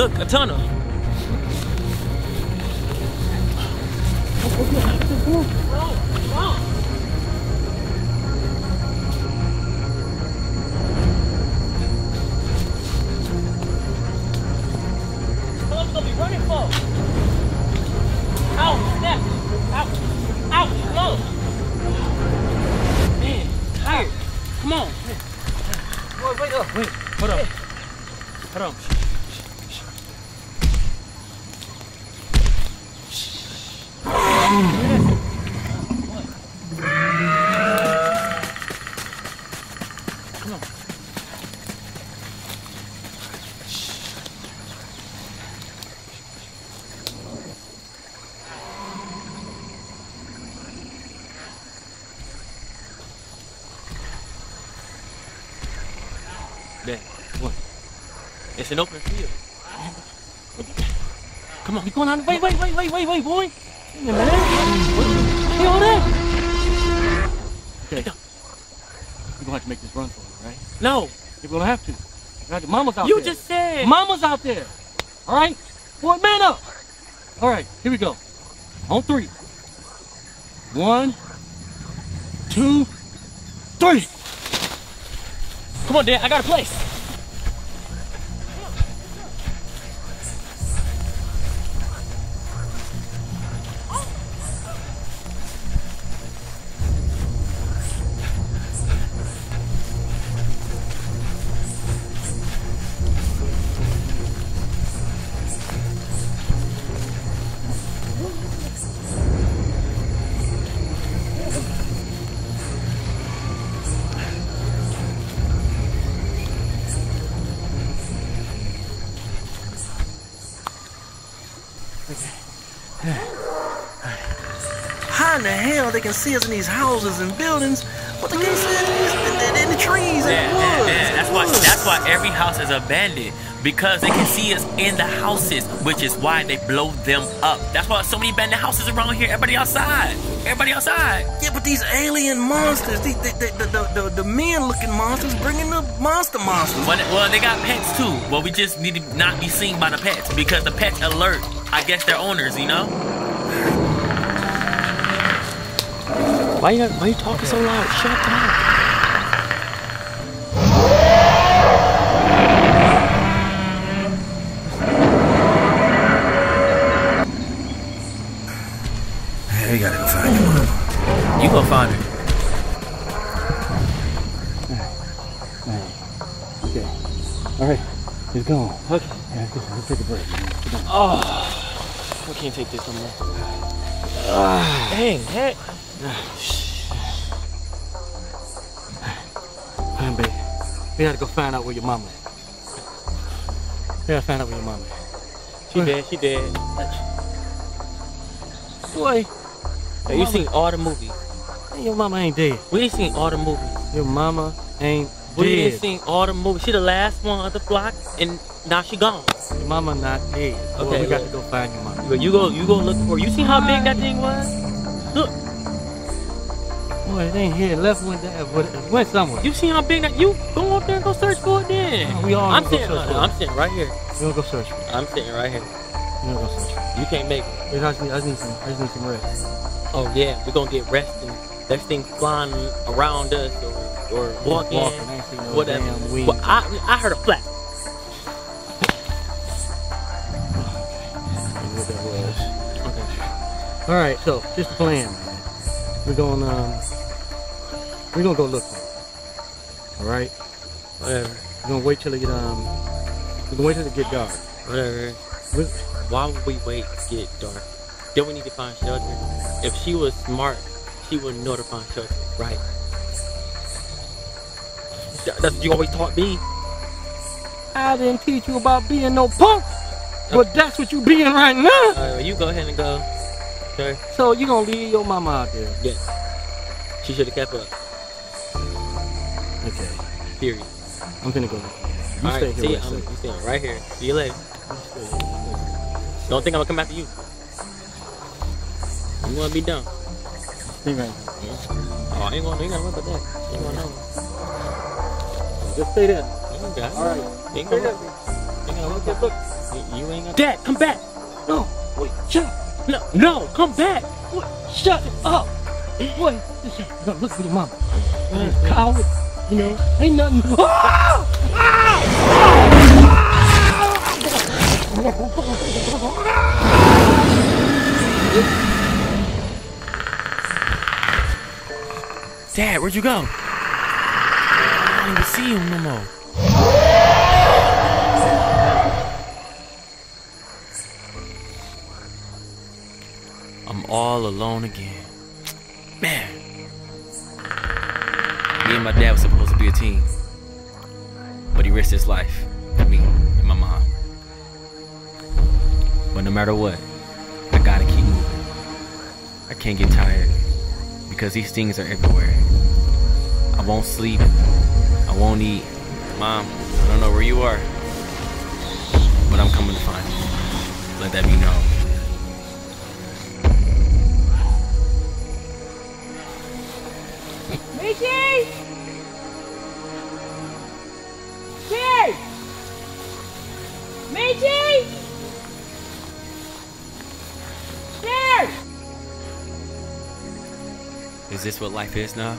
look, a tunnel. Come on. Wait, wait up. Wait, hold on. Hold on. There. What? It's an open field. Come on, we going on. Wait, wait, wait, wait, wait, wait, boy. Wait a minute. Hey, all that. Okay. We're gonna have to make this run for it, right? No, You're gonna have to. Right, Mama's out you there. You just said. Mama's out there. All right? Boy, man up. All right, here we go. On three. One, two, three. Come on, Dad. I got a place. How in the hell they can see us in these houses and buildings, but they can't see us in, these, in, in the trees and Yeah, the yeah, woods? yeah. That's why. Woods. That's why every house is abandoned because they can see us in the houses, which is why they blow them up. That's why so many abandoned houses around here. Everybody outside. Everybody outside. Yeah, but these alien monsters, the, the, the, the, the, the men-looking monsters, bringing the monster monsters. Well, they- well, they got pets too. Well, we just need to not be seen by the pets because the pets alert. I guess their owners, you know. Why you Why you talking so loud? Shut up. Hey, we gotta go find your mama. You go find her. Okay. All right. He's gone. Okay. Yeah, just, let's take a break. man. Sit down. Oh, I can't take this no more. Ah. Dang, heck. On, baby. We gotta go find out where your mama is. We gotta find out where your mama is. She dead. She dead. Boy, Hey, you seen all the movies. your mama ain't dead. We seen all the movies. Your mama ain't We done dead. seen all the movies. She the last one of the flock, and now she gone. Your mama not dead. Boy, Okay, we got to go find your mama. But you go, you go look for. her. You seen how big that thing was? Look, Boy, it ain't here. Left went there, but it went somewhere. you seen how big that? You go up there and go search for it then. No, we all I'm sitting. it. I'm sitting right here. You gonna go search for it. I'm sitting right here. Gonna go search for You can't make it. it. I just need, I just need some, I just need some rest. Oh yeah, we're gonna get resting. That thing flying around us or, or walking, Walking, I ain't seen no whatever. Well, I, I heard a flap. And what that was. Okay. All right, so just the plan. We're going, um, we're gonna go look for it. All right. Whatever. We're gonna wait till it get, um, we're gonna wait till it get dark. Whatever. We- Why would we wait to get dark? Then we need to find shelter. If she was smart, she would know to find shelter, right? Th- That's what you always taught me. I didn't teach you about being no punk, but that's what you being right now. Uh, you go ahead and go. Okay. So you gonna leave your mama out there? Yes. She should have kept up. Okay. Period. I'm finna go look. You All stay right. here. See, I'm. I'm staying right here. See you later. You stay here. Don't think I'm gonna come after you. You wanna be dumb? Stay right here. Oh, I ain't gonna, ain't gonna worry about that. You ain't gonna know. Just stay there. You ain't got it. All right. Ain't gonna look. Ain't gonna look. Okay, look. You, You ain't gonna. Dad, come back. No, wait, shut up. No, no, come back. Wait, shut up. Wait, no, look at your mama. Man, coward. You know, ain't nothing. Ah! Dad, where'd you go? I don't even see him no more. All alone again. Man. Me and my dad were supposed to be a team. But he risked his life for me and my mom. But no matter what, I gotta keep moving. I can't get tired because these things are everywhere. I won't sleep. I won't eat. Mom, I don't know where you are, but I'm coming to find you. Let that be known. Mickey! Here! Is this what life is now?